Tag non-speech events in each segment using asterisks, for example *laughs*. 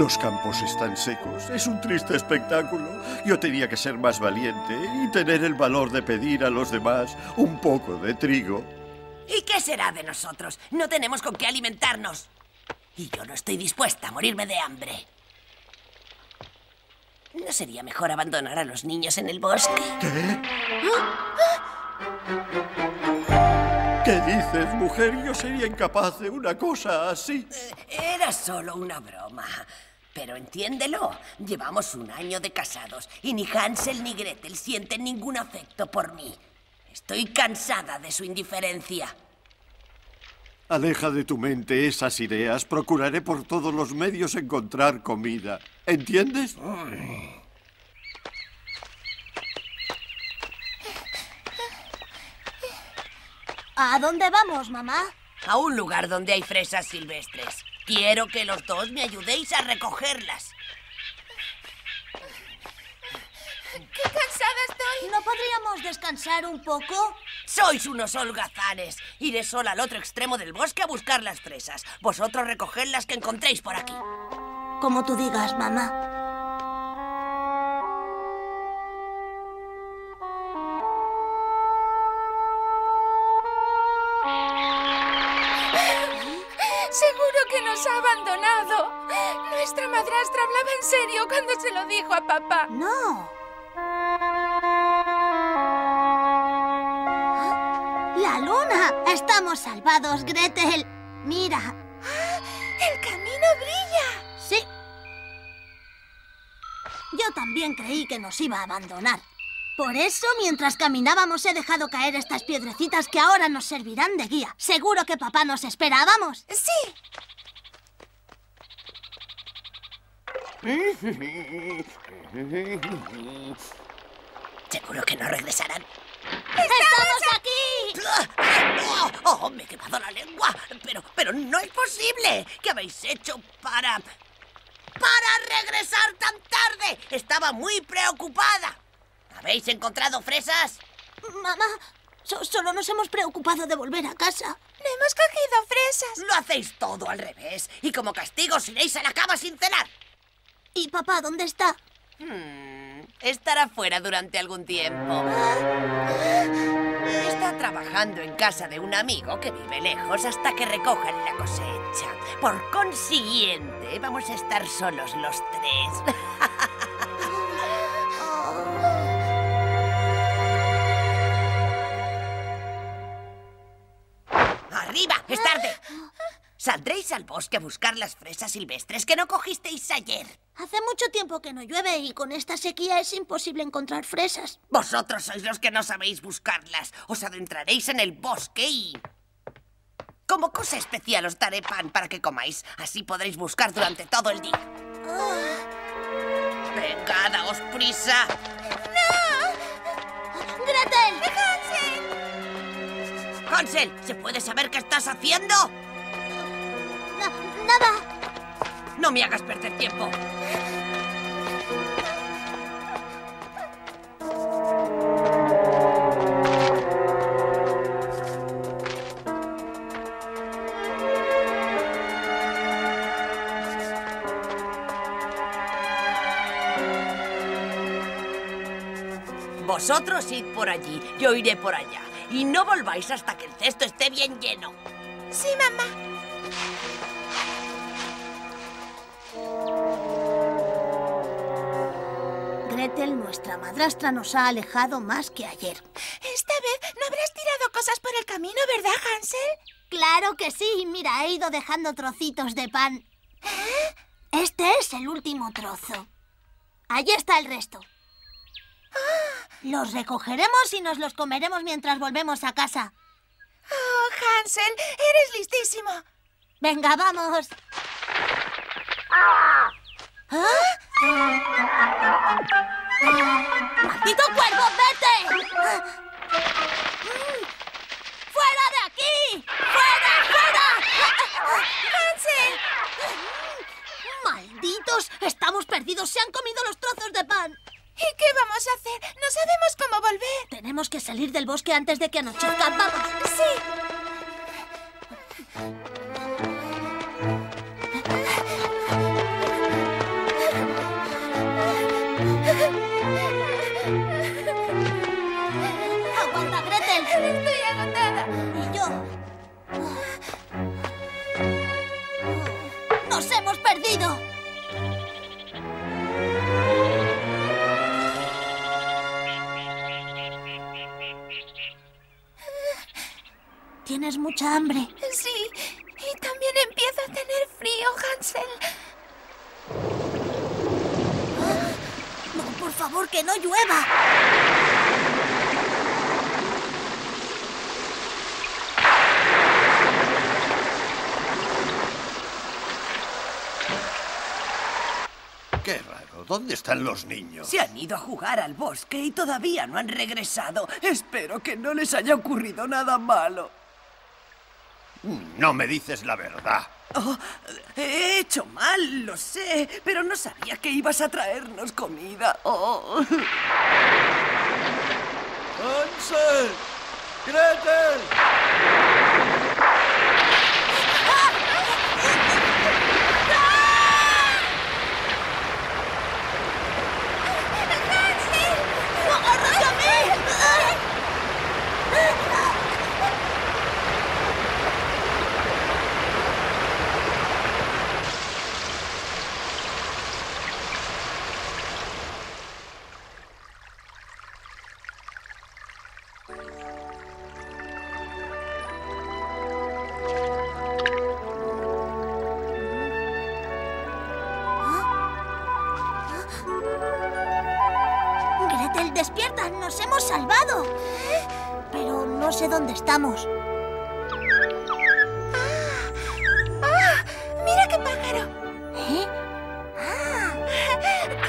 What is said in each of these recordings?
Los campos están secos. Es un triste espectáculo. Yo tenía que ser más valiente y tener el valor de pedir a los demás un poco de trigo. ¿Y qué será de nosotros? No tenemos con qué alimentarnos. Y yo no estoy dispuesta a morirme de hambre. ¿No sería mejor abandonar a los niños en el bosque? ¿Qué? ¿Qué dices, mujer? Yo sería incapaz de una cosa así. Eh, Era solo una broma. Pero entiéndelo, llevamos un año de casados y ni Hansel ni Gretel sienten ningún afecto por mí. Estoy cansada de su indiferencia. Aleja de tu mente esas ideas. Procuraré por todos los medios encontrar comida. ¿Entiendes? ¿A dónde vamos, mamá? A un lugar donde hay fresas silvestres. Quiero que los dos me ayudéis a recogerlas. ¡Qué cansada estoy! ¿No podríamos descansar un poco? Sois unos holgazanes. Iré sola al otro extremo del bosque a buscar las fresas. Vosotros recoged las que encontréis por aquí. Como tú digas, mamá. Nos ha abandonado. Nuestra madrastra hablaba en serio cuando se lo dijo a papá. No. ¡La luna! Estamos salvados, Gretel. Mira. ¡El camino brilla! Sí. Yo también creí que nos iba a abandonar. Por eso, mientras caminábamos, he dejado caer estas piedrecitas que ahora nos servirán de guía. Seguro que papá nos espera. ¡Vamos! Sí. Seguro que no regresarán. ¡Estamos aquí! ¡Oh! ¡Oh! ¡Me he quemado la lengua! Pero, pero no es posible. ¿Qué habéis hecho para... para regresar tan tarde? Estaba muy preocupada. ¿Habéis encontrado fresas? Mamá, so- solo nos hemos preocupado de volver a casa. No hemos cogido fresas. Lo hacéis todo al revés. Y como castigo os iréis a la cama sin cenar. ¿Y papá dónde está? Hmm, estará fuera durante algún tiempo. Está trabajando en casa de un amigo que vive lejos hasta que recojan la cosecha. Por consiguiente, vamos a estar solos los tres. *laughs* ¡Arriba! ¡Es tarde! Saldréis al bosque a buscar las fresas silvestres que no cogisteis ayer. Hace mucho tiempo que no llueve y con esta sequía es imposible encontrar fresas. Vosotros sois los que no sabéis buscarlas. Os adentraréis en el bosque y... Como cosa especial os daré pan para que comáis. Así podréis buscar durante todo el día. Venga, daos prisa. ¡Gretel! Hansel, ¿se puede saber qué estás haciendo? Na- nada. No me hagas perder tiempo. Vosotros id por allí, yo iré por allá. Y no volváis hasta que el cesto esté bien lleno. Sí, mamá. Gretel, nuestra madrastra nos ha alejado más que ayer. Esta vez no habrás tirado cosas por el camino, ¿verdad, Hansel? Claro que sí. Mira, he ido dejando trocitos de pan. Este es el último trozo. Allí está el resto. Los recogeremos y nos los comeremos mientras volvemos a casa. Oh, Hansel, eres listísimo. Venga, vamos. ¿Ah? ¡Maldito cuervo, vete! ¡Fuera de aquí! ¡Fuera, fuera! Hansel. ¡Malditos! Estamos perdidos. Se han comido los trozos de pan. ¿Y qué vamos a hacer? No sabemos cómo volver. Tenemos que salir del bosque antes de que anochezca. ¡Vamos! Sí. Tienes mucha hambre. Sí, y también empiezo a tener frío, Hansel. No, por favor, que no llueva. Qué raro. ¿Dónde están los niños? Se han ido a jugar al bosque y todavía no han regresado. Espero que no les haya ocurrido nada malo. No me dices la verdad. Oh, he hecho mal, lo sé, pero no sabía que ibas a traernos comida. Oh. ¡Hansel! ¡Gretel! Despierta, nos hemos salvado. Pero no sé dónde estamos. ¡Ah! ¡Mira qué pájaro! ¿Eh? Ah,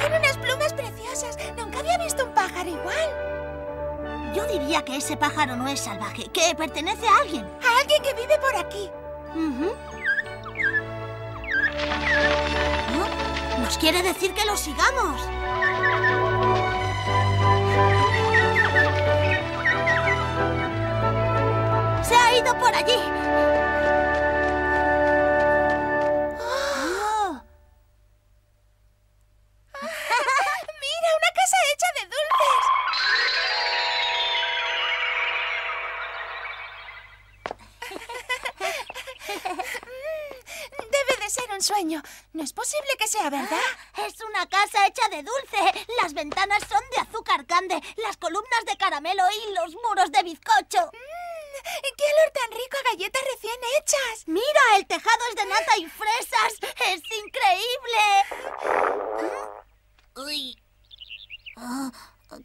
Tiene unas plumas preciosas. Nunca había visto un pájaro igual. yo diría que ese pájaro no es salvaje, que pertenece a alguien. A alguien que vive por aquí. ¿Oh? Nos quiere decir que lo sigamos. Por allí. Oh. *laughs* ¡Mira, una casa hecha de dulces! Mm, Debe de ser un sueño. No es posible que sea verdad. *gasps* Es una casa hecha de dulce. Las ventanas son de azúcar cande, las columnas de caramelo y los muros de bizcocho. Mm, ¡Qué olor tan rico a galletas recién hechas! Mira, el tejado es de nata y fresas. ¡Es increíble! Uy. Ah,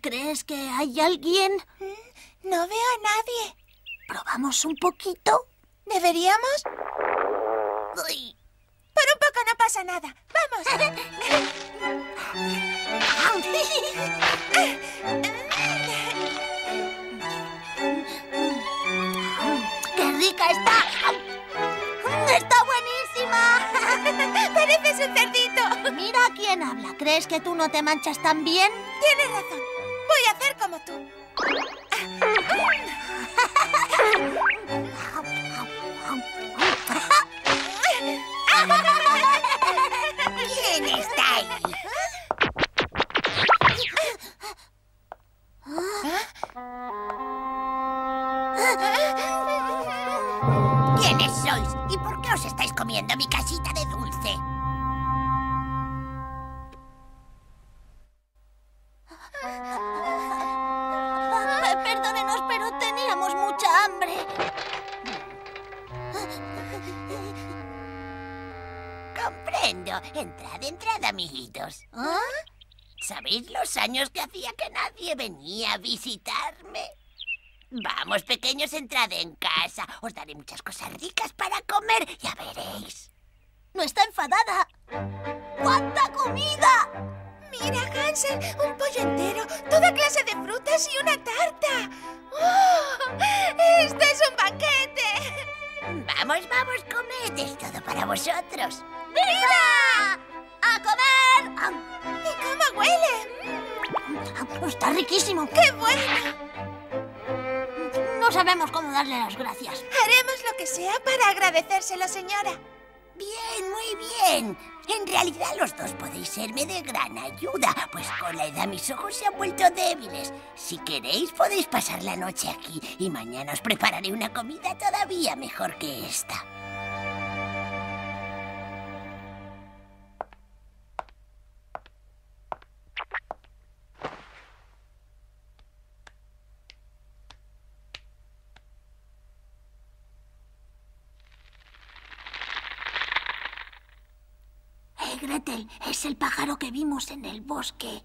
¿Crees que hay alguien? Mm, No veo a nadie. ¿Probamos un poquito? ¿Deberíamos? Uy. Por un poco no pasa nada. ¡Vamos! *laughs* *laughs* *laughs* ¡Qué rica está! ¡Está buenísima! *laughs* Pareces un cerdito. Mira quién habla. ¿Crees que tú no te manchas tan bien? Tienes razón. Voy a hacer como tú. ¿Y por qué os estáis comiendo mi casita de dulce? Ah, Perdónenos, pero teníamos mucha hambre. Comprendo. Entrad, entrad, amiguitos. ¿Ah? ¿Sabéis los años que hacía que nadie venía a visitarme? Vamos, pequeños, entrad en casa. Os daré muchas cosas ricas para comer, ya veréis. No está enfadada. ¡Cuánta comida! Mira, Hansel, un pollo entero, toda clase de frutas y una tarta. ¡Oh! ¡Esto es un banquete! Vamos, vamos, comed. Es todo para vosotros. ¡Viva! ¡A comer! Am, ¿Y cómo huele? am, Está riquísimo. ¡Qué bueno! No sabemos cómo darle las gracias. Haremos lo que sea para agradecérselo, señora. Bien, muy bien. En realidad los dos podéis serme de gran ayuda, pues con la edad mis ojos se han vuelto débiles. Si queréis podéis pasar la noche aquí y mañana os prepararé una comida todavía mejor que esta. Gretel. Es el pájaro que vimos en el bosque.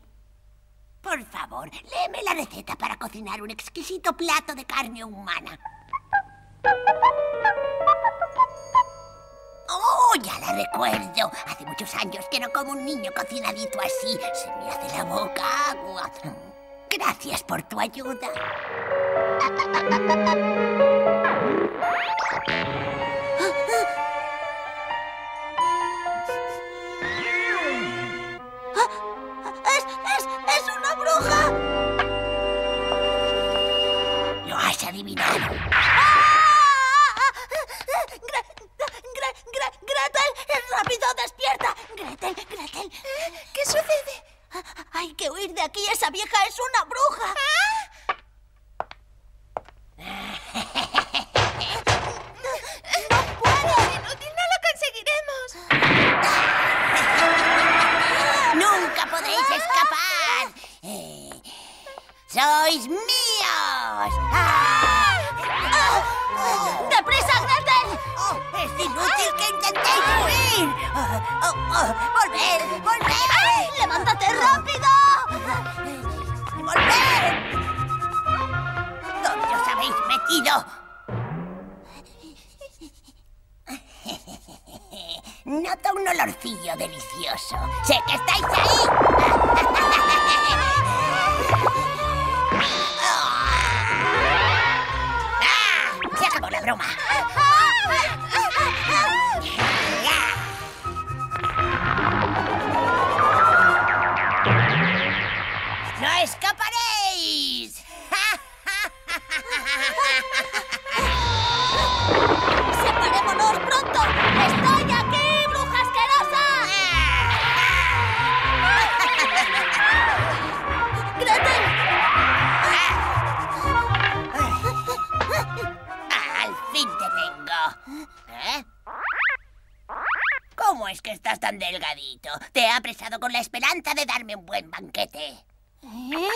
Por favor, léeme la receta para cocinar un exquisito plato de carne humana. Oh, ya la recuerdo. Hace muchos años que no como un niño cocinadito así. Se me hace la boca agua. Gracias por tu ayuda. Bruja! Lo has adivinado. Gre- Gre- Gre- ¡Gretel! ¡Rápido, despierta! ¡Gretel, Gretel! ¿Qué sucede? Hay que huir de aquí, esa vieja es una bruja. ¡Sois míos! ¡Ah! ¡Deprisa, Gretel! ¡Oh, ¡Es inútil que intentéis huir! ¡Oh, oh, oh! ¡Volved! ¡Volved! ¡Levántate rápido! ¡Volved! ¿Dónde os habéis metido? Noto un olorcillo delicioso. ¡Sé que estáis ahí! Que estás tan delgadito? Te he apresado con la esperanza de darme un buen banquete. ¿Eh?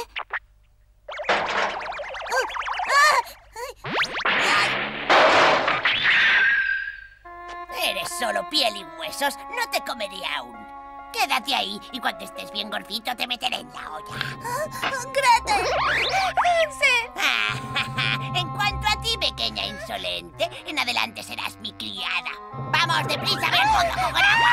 Eres solo piel y huesos. No te comeré aún. Quédate ahí y cuando estés bien gordito te meteré en la olla. ¡Gretel! *laughs* en cuanto a ti, pequeña insolente, en adelante serás mi criada. ¡Vamos, deprisa, ven, fondo con agua!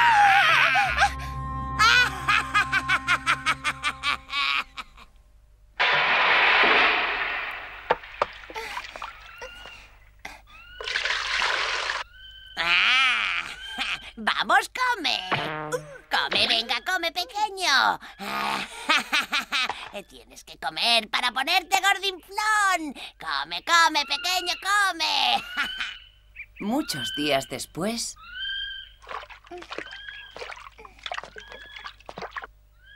Ah, ¡Vamos, come! ¡Come, venga, come, pequeño! Tienes que comer para ponerte gordinflón. ¡Come, come, pequeño, come! *laughs* Muchos días después,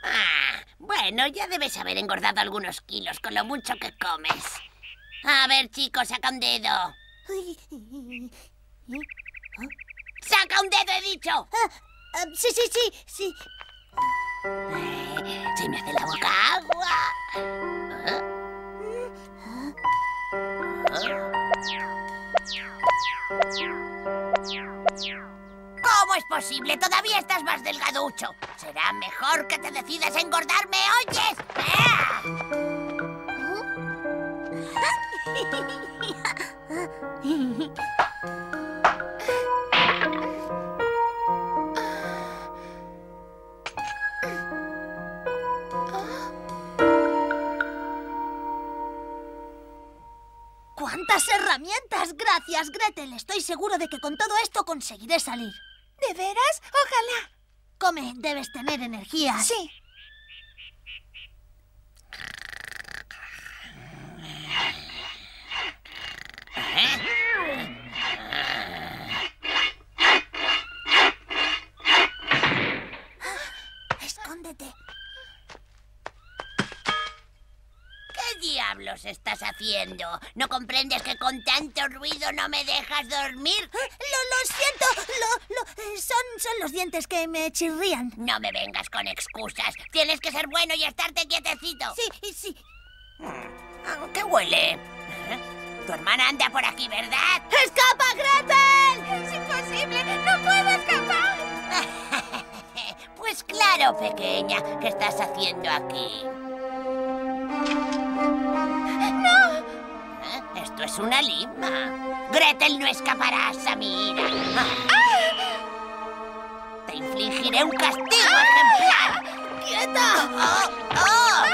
Ah, bueno, ya debes haber engordado algunos kilos con lo mucho que comes. A ver, chicos, saca un dedo. ¡Saca un dedo, he dicho! Ah, sí, sí, sí, sí. Eh, Se me hace la boca Todavía estás más delgaducho. Será mejor que te decidas a engordarme, ¿oyes? ¡Cuántas herramientas! Gracias, Gretel. Estoy seguro de que con todo esto conseguiré salir. Debes tener energía. Sí. Estás haciendo? ¿No comprendes que con tanto ruido no me dejas dormir? Lo, lo siento. Lo, lo, eh, son, son los dientes que me chirrían. No me vengas con excusas. Tienes que ser bueno y estarte quietecito. Sí, sí. Ah, ¿Qué huele? Tu hermana anda por aquí, ¿verdad? ¡Escapa, Gretel! Es imposible. No puedo escapar. *laughs* Pues claro, pequeña, ¿qué estás haciendo aquí? Es una lima. Gretel no escapará, Samira. Te infligiré un castigo ejemplar. ¡Quieta! ¡Oh, oh!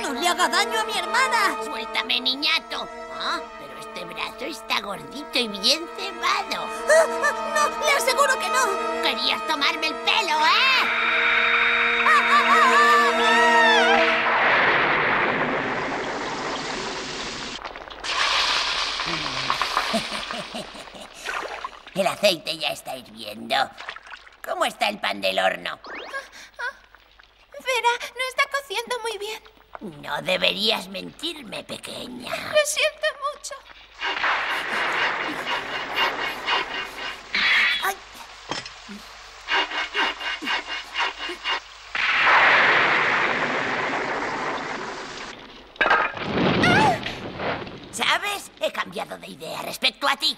¡No le haga daño a mi hermana! Suéltame, niñato. Ah, pero este brazo está gordito y bien cebado. Ah, ah, ¡No! ¡Le aseguro que no! Querías tomarme el pelo, ¿eh? El aceite ya está hirviendo. ¿Cómo está el pan del horno? Vera, no está cociendo muy bien. No deberías mentirme, pequeña. Lo siento mucho. Ay. ¿Sabes? He cambiado de idea respecto a ti.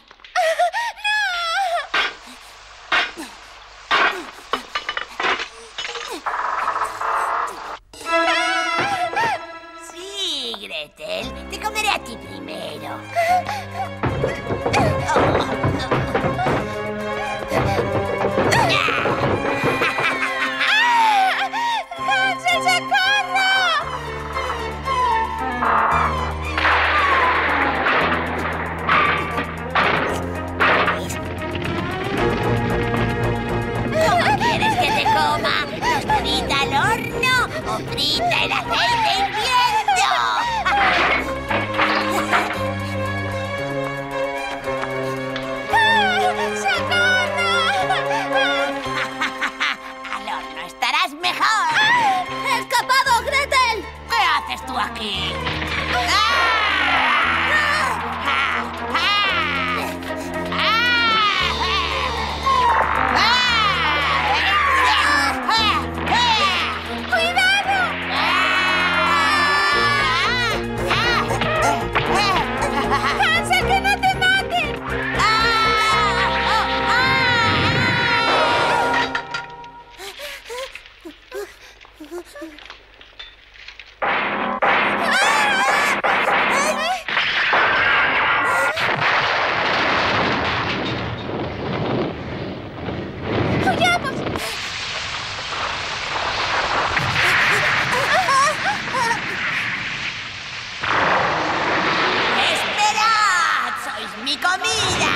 Mi comida!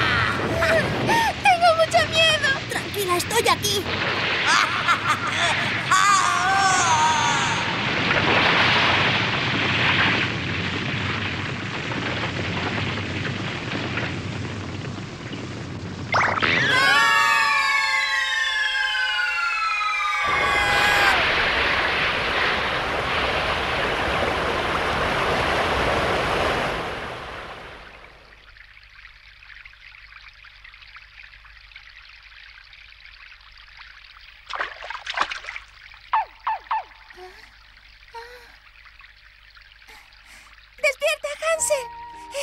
*laughs* ¡Tengo mucho miedo! Tranquila, estoy aquí. *laughs* Hansel!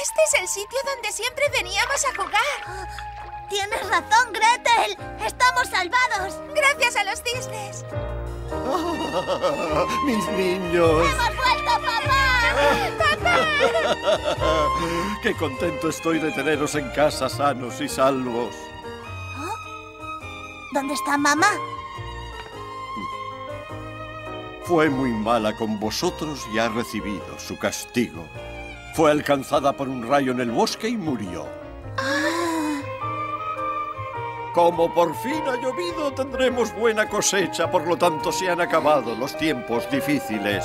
Este es el sitio donde siempre veníamos a jugar. Tienes razón, Gretel. Estamos salvados. Gracias a los cisnes. *laughs* Mis niños. ¡Hemos vuelto, papá! *laughs* Qué contento estoy de teneros en casa sanos y salvos. ¿Dónde está mamá? Fue muy mala con vosotros y ha recibido su castigo. Fue alcanzada por un rayo en el bosque y murió. Como por fin ha llovido, tendremos buena cosecha, por lo tanto se han acabado los tiempos difíciles.